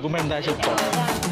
Dokumentasi Pak.